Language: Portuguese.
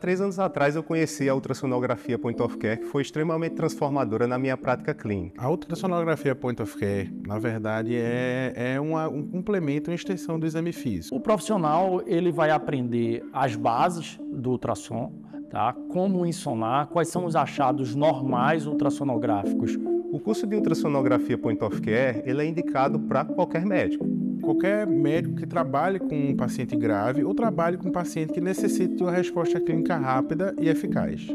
Três anos atrás eu conheci a ultrassonografia Point of Care, que foi extremamente transformadora na minha prática clínica. A ultrassonografia Point of Care, na verdade, é, é uma, um complemento, uma extensão do exame físico. O profissional ele vai aprender as bases do ultrassom, tá? como ensonar, quais são os achados normais ultrassonográficos. O curso de ultrassonografia Point of Care ele é indicado para qualquer médico qualquer médico que trabalhe com um paciente grave ou trabalhe com um paciente que necessite de uma resposta clínica rápida e eficaz.